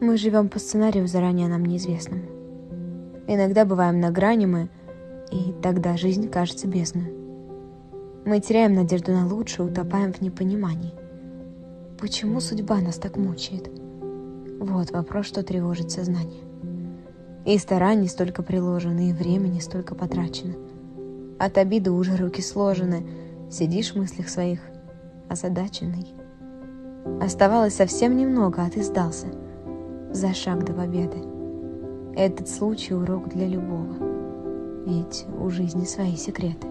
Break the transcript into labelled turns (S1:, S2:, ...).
S1: Мы живем по сценарию, заранее нам неизвестному. Иногда бываем на грани мы, и тогда жизнь кажется бездной. Мы теряем надежду на лучшее, утопаем в непонимании. Почему судьба нас так мучает? Вот вопрос, что тревожит сознание. И стараний столько приложено, и времени столько потрачено. От обиды уже руки сложены, сидишь в мыслях своих, озадаченный. Оставалось совсем немного, а ты сдался. За шаг до победы. Этот случай урок для любого. Ведь у жизни свои секреты.